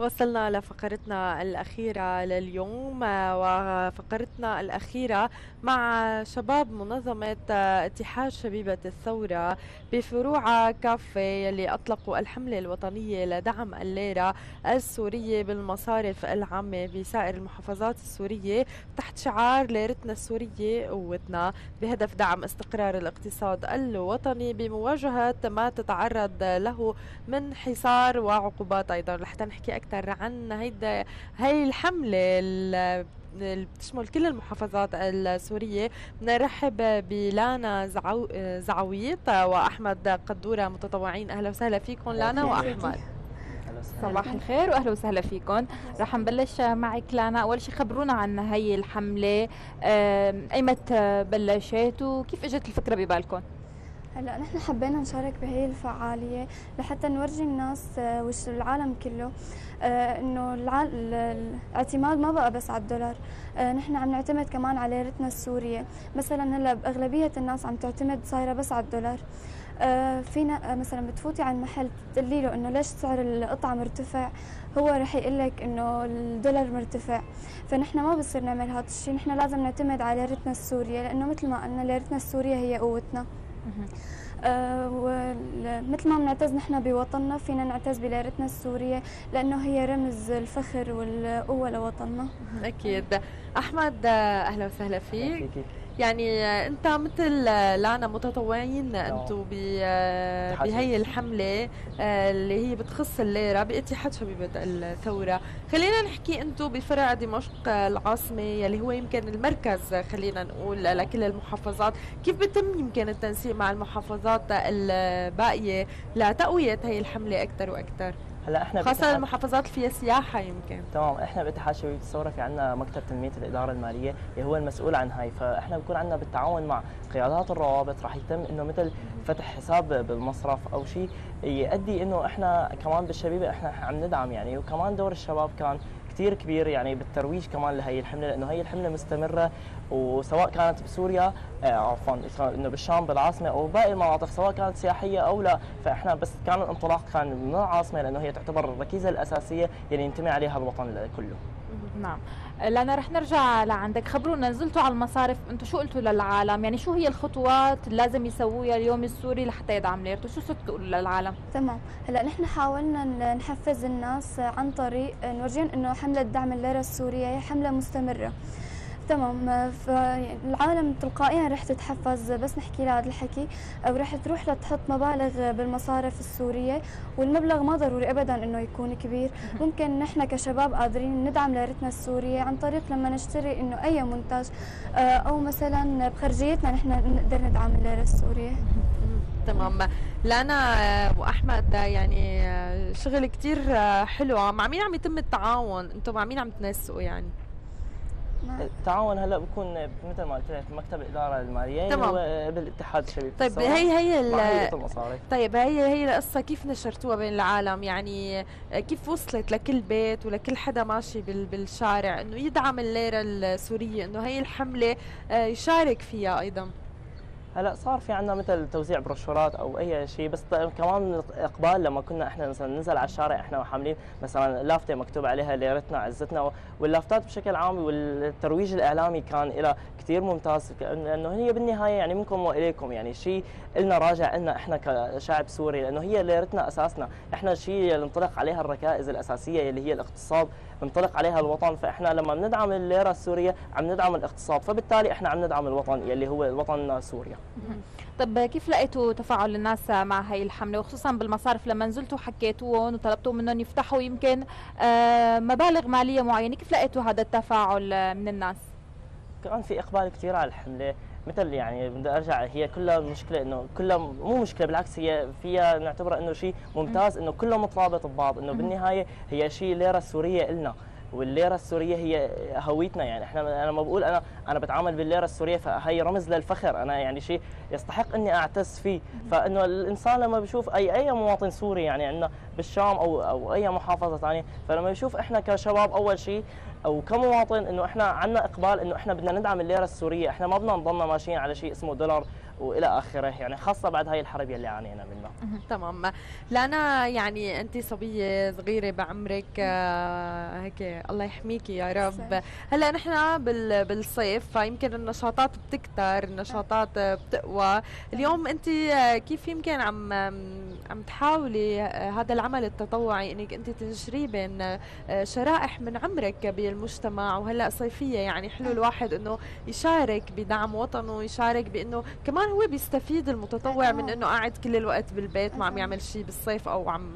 وصلنا لفقرتنا الأخيرة لليوم وفقرتنا الأخيرة مع شباب منظمة اتحاد شبيبة الثورة بفروع كافة يلي أطلقوا الحملة الوطنية لدعم الليرة السورية بالمصارف العامة بسائر المحافظات السورية تحت شعار ليرتنا السورية قوتنا بهدف دعم استقرار الاقتصاد الوطني بمواجهة ما تتعرض له من حصار وعقوبات أيضا. رح نحكي أكثر أكثر عن هيدا هاي الحملة اللي بتشمل كل المحافظات السورية. بنرحب بلانا زعو... زعويط وأحمد قدورة متطوعين. أهلا وسهلا فيكم لانا وأحمد. صباح الخير وأهلا وسهلا فيكم. رح نبلش معك لانا. أول شيء خبرونا عن هي الحملة. ايمتى بلشت؟ وكيف إجت الفكرة ببالكم؟ هلا نحن حبينا نشارك بهي الفعالية لحتى نورجي الناس آه، وش العالم كله آه، إنه الاعتماد ما بقى بس على الدولار. آه، نحن عم نعتمد كمان على ليرتنا السورية. مثلا هلا أغلبية الناس عم تعتمد صايرة بس على الدولار. فينا مثلا بتفوتي على المحل تقولي له إنه ليش سعر القطعة مرتفع؟ هو رح يقول لك إنه الدولار مرتفع. فنحن ما بصير نعمل هذا الشيء نحن لازم نعتمد على ليرتنا السورية لأنه مثل ما قلنا ليرتنا السورية هي قوتنا. ومثل ما بنعتز نحن بوطننا فينا نعتز بليرتنا السورية لأنه هي رمز الفخر والقوة لوطننا. أكيد. أحمد أهلا وسهلا فيك. يعني انت مثل لانا متطوعين أنتم بهي الحملة آه، اللي هي بتخص الليرة باتحاد شبيبه الثورة. خلينا نحكي أنتم بفرع دمشق العاصمة يلي هو يمكن المركز خلينا نقول لكل المحافظات. كيف بتم يمكن التنسيق مع المحافظات الباقية لتقوية هي الحملة أكثر وأكثر هلا إحنا خاصة المحافظات اللي فيها سياحة يمكن. تمام إحنا باتحاد شباب الثوره في عندنا مكتب تنمية الإدارة المالية اللي هو المسؤول عن هاي فإحنا بكون عندنا بالتعاون مع قيادات الروابط راح يتم إنه مثل فتح حساب بالمصرف أو شيء يؤدي إنه إحنا كمان بالشبيبة إحنا عم ندعم يعني وكمان دور الشباب كان كثير كبير يعني بالترويج كمان لهي الحملة لأنه هي الحملة مستمرة وسواء كانت بسوريا آه عفوا إنه بالشام بالعاصمة أو باقي المناطق سواء كانت سياحية أو لا فإحنا بس كان الانطلاق كان من العاصمة لأنه هي تعتبر الركيزة الأساسية اللي ينتمي عليها الوطن كله. نعم. لأنا رح نرجع لعندك. خبرونا نزلتوا على المصارف. أنتم شو قلتوا للعالم؟ يعني شو هي الخطوات لازم يسووها اليوم السوري لحتى يدعم ليرته شو صرتوا تقولوا للعالم؟ تمام. هلأ نحن حاولنا نحفز الناس عن طريق نورجيهم إنه حملة دعم الليرة السورية هي حملة مستمرة. تمام. فالعالم تلقائيا رح تتحفز بس نحكي لها هذا الحكي ورح تروح لتحط مبالغ بالمصارف السورية والمبلغ ما ضروري ابدا إنه يكون كبير. ممكن نحن كشباب قادرين ندعم ليرتنا السورية عن طريق لما نشتري إنه أي منتج آه، أو مثلا بخرجيتنا نحن نقدر ندعم الليره السورية. تمام. لانا وأحمد يعني شغل كثير حلو. مع مين عم يتم التعاون؟ أنتم مع مين عم تنسقوا يعني؟ التعاون هلا بكون مثل ما قلت لك مكتب الإدارة المالية تمام. هو بالاتحاد الشبيب طيب هي هي المصارف طيب هي هي القصة كيف نشرتوها بين العالم؟ يعني كيف وصلت لكل بيت ولكل حدا ماشي بالشارع؟ إنه يدعم الليرة السورية إنه هي الحملة آه، يشارك فيها أيضا. هلا صار في عندنا مثل توزيع بروشورات أو أي شيء بس كمان إقبال لما كنا إحنا مثلا ننزل على الشارع إحنا وحاملين مثلا لافته مكتوب عليها ليرتنا عزتنا واللافتات بشكل عام والترويج الإعلامي كان لها كثير ممتاز لأنه هي بالنهاية يعني منكم وإليكم يعني شيء لنا راجع لنا إحنا كشعب سوري لأنه هي ليرتنا أساسنا إحنا الشيء اللي ننطلق عليها الركائز الأساسية اللي هي الاقتصاد بنطلق عليها الوطن فإحنا لما بندعم الليرة السورية عم ندعم الاقتصاد فبالتالي إحنا عم ندعم الوطن يلي هو الوطن سوريا. طب كيف لقيتوا تفاعل الناس مع هي الحملة؟ وخصوصا بالمصارف لما نزلتوا حكيتوهم وطلبتوا منهم يفتحوا يمكن آه، مبالغ مالية معينة كيف لقيتوا هذا التفاعل من الناس؟ كان في إقبال كثير على الحملة مثل يعني بدي أرجع هي كلها مشكلة إنه كلها مو مشكلة بالعكس هي فيها نعتبرها إنه شيء ممتاز إنه كله مترابط ببعض إنه بالنهاية هي شيء ليرة سورية إلنا. والليرة السورية هي هويتنا يعني. إحنا أنا لما بقول أنا أنا بتعامل بالليرة السورية فهي رمز للفخر. أنا يعني شيء يستحق إني أعتز فيه. فإنه الإنسان لما بشوف أي أي مواطن سوري يعني عندنا بالشام أو أو أي محافظة ثانية فلما يشوف إحنا كشباب أول شيء أو كمواطن إنه إحنا عندنا إقبال إنه إحنا بدنا ندعم الليرة السورية. إحنا ما بدنا نضلنا ماشيين على شيء اسمه دولار وإلى آخره يعني خاصة بعد هاي الحرب اللي عانينا منها. تمام. لانا يعني انت صبية صغيرة بعمرك آه، هيك الله يحميكي يا رب. هلأ نحن بالصيف فيمكن النشاطات بتكتر النشاطات بتقوى. اليوم انت آه، كيف يمكن عم عم تحاولي آه، هذا العمل التطوعي إنك انت تنشريه بين شرائح من عمرك بالمجتمع؟ وهلأ صيفية يعني حلو الواحد إنه يشارك بدعم وطنه يشارك بإنه كمان هو بيستفيد المتطوع من إنه قاعد كل الوقت بالبيت ما عم يعمل شيء بالصيف أو عم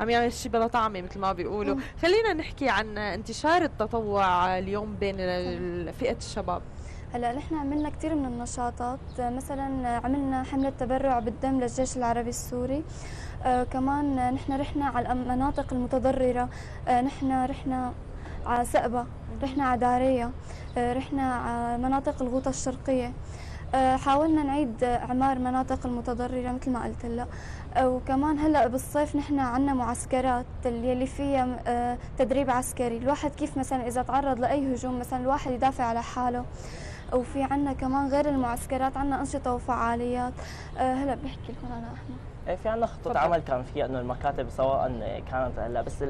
عم يعمل شيء بلا طعمة مثل ما بيقولوا. خلينا نحكي عن انتشار التطوع اليوم بين فئة الشباب. هلأ نحن عملنا كثير من النشاطات. مثلا عملنا حملة تبرع بالدم للجيش العربي السوري. آه كمان نحن رحنا على المناطق المتضررة. آه نحن رحنا على سقبة رحنا على دارية. آه رحنا على مناطق الغوطة الشرقية. آه، حاولنا نعيد إعمار مناطق المتضررة مثل ما قلت لك آه، وكمان هلا بالصيف نحن عندنا معسكرات اللي فيها آه، تدريب عسكري. الواحد كيف مثلا إذا تعرض لأي هجوم مثلا الواحد يدافع على حاله. وفي عندنا كمان غير المعسكرات عندنا أنشطة وفعاليات. هلا بحكي لكم أنا أحمد. إيه، في عندنا خطة عمل كان فيها إنه المكاتب سواء كانت هلا بس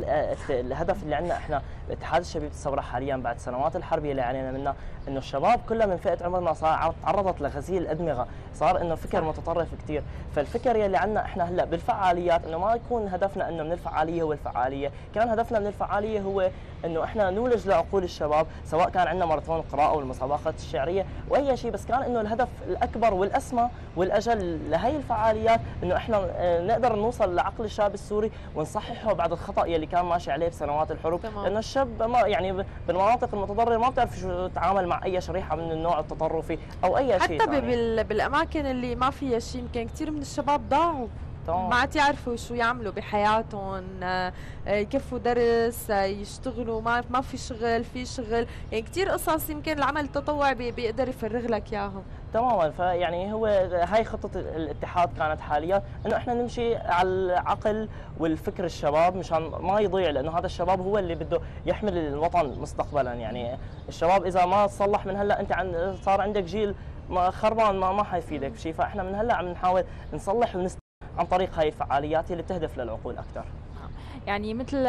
الهدف اللي عندنا إحنا اتحاد الشباب الثورة حاليا بعد سنوات الحرب اللي علينا منها إنه الشباب كلها من فئة عمرنا صار تعرضت لغسيل الادمغه صار إنه فكر متطرف كثير فالفكر يلي عندنا إحنا هلا بالفعاليات إنه ما يكون هدفنا إنه من الفعالية هو الفعالية. كان هدفنا من الفعالية هو إنه إحنا نولج لعقول الشباب سواء كان عندنا ماراثون القراءه والمسابقات الشعرية وأي شيء بس كان إنه الهدف الأكبر والأسمى والأجل لهي الفعاليات إنه إحنا نقدر نوصل لعقل الشاب السوري ونصححه بعد الخطأ يلي كان ماشي عليه بسنوات الحروب. لأنه الشاب ما يعني بالمناطق المتضررة ما بتعرف شو تتعامل مع أي شريحة من النوع التطرفي أو أي شيء حتى بالأماكن اللي ما فيها شيء يمكن كثير من الشباب ضاعوا. ما عاد يعرفوا شو يعملوا بحياتهم آه، يكفوا درس آه، يشتغلوا ما ما في شغل في شغل. يعني كثير قصص يمكن العمل التطوعي بيقدر يفرغ لك إياهم. تماما. فيعني هو هاي خطة الاتحاد كانت حاليا إنه إحنا نمشي على العقل والفكر الشباب مشان ما يضيع لأنه هذا الشباب هو اللي بده يحمل الوطن مستقبلا. يعني الشباب إذا ما تصلح من هلأ أنت عن صار عندك جيل ما خربان ما ما حيفيدك بشيء فإحنا من هلأ عم نحاول نصلح ونست عن طريق هاي الفعاليات اللي بتهدف للعقول أكثر يعني مثل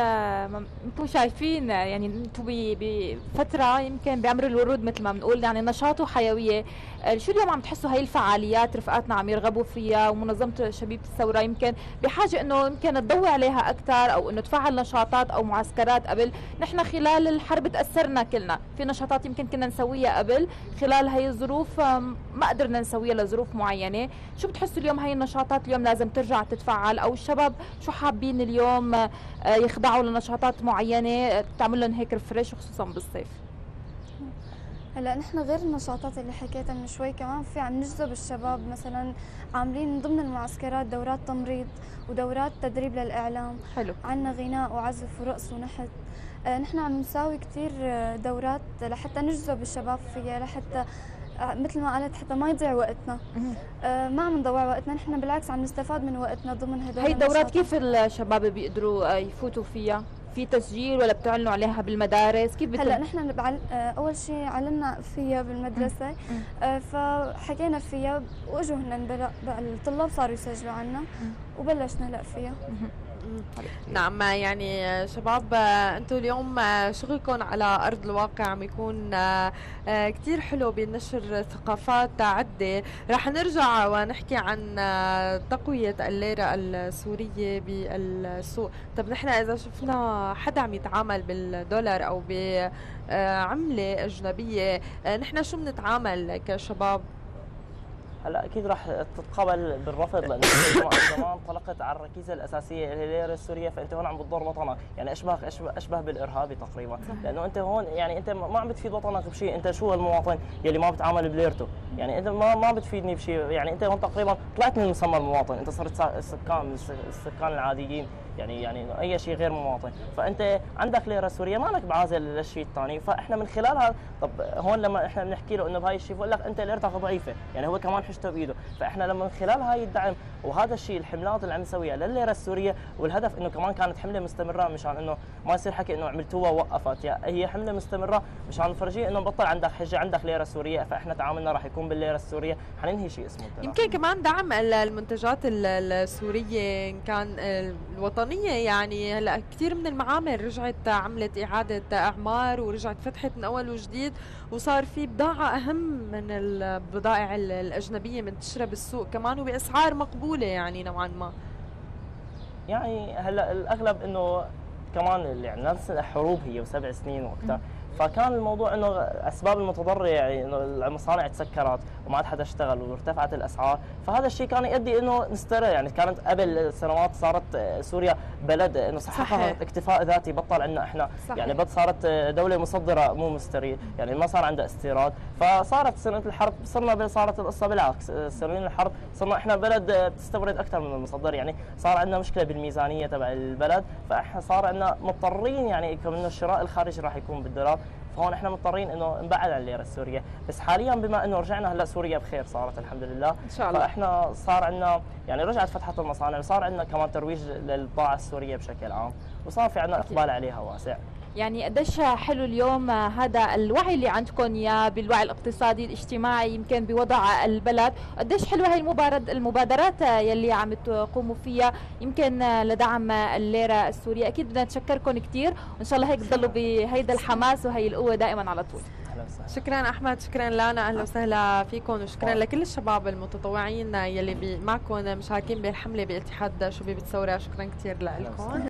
أنتم شايفين يعني أنتم بفترة يمكن بعمر الورود مثل ما بنقول يعني نشاط وحيويه آه، شو اليوم عم تحسوا هاي الفعاليات؟ رفقاتنا عم يرغبوا فيها ومنظمة شبيبة الثورة يمكن بحاجة إنه يمكن تضوي عليها أكثر أو إنه تفعل نشاطات أو معسكرات قبل. نحن خلال الحرب تأثرنا كلنا. في نشاطات يمكن كنا نسويها قبل. خلال هاي الظروف ما قدرنا نسويها لظروف معينة. شو بتحسوا اليوم هاي النشاطات؟ اليوم لازم ترجع تتفعل؟ أو الشباب شو حابين اليوم؟ آه، يخضعوا لنشاطات معينة آه، تعمل لهم هيك ريفريش خصوصا بالصيف. هلا نحن غير النشاطات اللي حكيتها من شوي كمان في عم نجذب الشباب مثلا عاملين من ضمن المعسكرات دورات تمريض ودورات تدريب للإعلام. حلو. عندنا غناء وعزف ورقص ونحت. آه نحن عم نساوي كثير آه، دورات لحتى نجذب الشباب فيها لحتى آه، مثل ما قالت حتى ما يضيع وقتنا. آه ما عم نضيع وقتنا. نحن بالعكس عم نستفاد من وقتنا ضمن هدول هي الدورات كيف الشباب بيقدروا آه، يفوتوا فيها؟ في تسجيل ولا بتعلنوا عليها بالمدارس؟ كيف بتم؟ هلا نحن بعل... آه، أول شيء علمنا فيها بالمدرسة. آه فحكينا فيها واجوا هن الطلاب صاروا يسجلوا عنا وبلشنا هلا فيها. نعم يعني شباب أنتم اليوم شغلكم على أرض الواقع عم يكون آه، كثير حلو بنشر ثقافات عدة. رح نرجع ونحكي عن تقوية الليرة السورية بالسوق. طب نحن إذا شفنا حدا عم يتعامل بالدولار أو بعمله أجنبية نحن شو بنتعامل كشباب؟ هلا أكيد راح تتقبل بالرفض لأنه زمان انطلقت على الركيزة الأساسية اللي هي السورية فأنت هون عم بتضر وطنك. يعني أشبه أشبه بالإرهابي تقريبا. لأنه أنت هون يعني أنت ما عم بتفيد وطنك بشيء أنت شو المواطن يلي ما بتعامل بليرته؟ يعني أنت ما ما بتفيدني بشيء. يعني أنت هون تقريبا طلعت من مسمى المواطن أنت صرت سكان السكان العاديين. يعني يعني أي شيء غير مواطن. فأنت عندك ليرة سورية مالك بعازل للشيء الثاني. فإحنا من خلالها طب هون لما إحنا بنحكي له إنه بهاي الشيء بقول لك أنت ليرتك ضعيفة. يعني هو كمان حشته بإيده. فإحنا لما من خلال هاي الدعم وهذا الشيء الحملات اللي عم نسويها للليره السورية والهدف إنه كمان كانت حملة مستمرة مشان إنه ما يصير حكي إنه عملتوها وقفت يعني هي حملة مستمرة مشان نفرجيه إنه بطل عندك حجة عندك ليرة سورية فإحنا تعاملنا راح يكون بالليرة السورية حننهي شيء اسمه الدولار. يمكن كمان دعم المنتجات السورية إن كان الوطنية يعني هلأ كثير من المعامل رجعت عملت إعادة إعمار ورجعت فتحت من أول وجديد وصار في بضاعه أهم من البضائع الأجنبية منتشره بالسوق كمان وبأسعار مقبولة يعني نوعا ما. يعني هلا الأغلب إنه كمان يعني حروب هي وسبع سنين وأكثر فكان الموضوع إنه أسباب المتضررة يعني إنه المصانع تسكرت. وما عاد حدا اشتغل وارتفعت الأسعار. فهذا الشيء كان يؤدي إنه نسترى يعني كانت قبل سنوات صارت سوريا بلد إنه صححها اكتفاء ذاتي بطل عندنا إحنا صحيح. يعني بد صارت دولة مصدرة مو مستري يعني ما صار عندها استيراد. فصارت سنه الحرب صرنا صارت القصة بالعكس. سنين الحرب صرنا إحنا بلد بتستورد أكثر من المصدر يعني صار عندنا مشكلة بالميزانية تبع البلد. فإحنا صار عندنا مضطرين يعني كمان الشراء الخارجي راح يكون بالدولار. فهون إحنا مضطرين إنه نبعد عن الليره السوريه بس حاليا بما إنه رجعنا هلأ سوريا بخير صارت الحمد لله إن شاء الله. فإحنا صار عندنا يعني رجعت فتحت المصانع وصار عندنا كمان ترويج للبضاعه السورية بشكل عام وصار في عندنا إقبال عليها واسع. يعني قديش حلو اليوم هذا الوعي اللي عندكم يا بالوعي الاقتصادي الاجتماعي يمكن بوضع البلد؟ قديش حلوة هي المبارد المبادرات يلي عم تقوموا فيها؟ يمكن لدعم الليرة السورية. أكيد بدنا نتشكركم كثير وإن شاء الله هيك تضلوا بهيدا الحماس وهي القوة دائما على طول. شكرا أحمد. شكرا لانا. أهلا وسهلا فيكم. وشكرا لكل الشباب المتطوعين يلي معكم مشاركين بالحمله باتحاد شبيبه ثوره شكرا كثير لكم.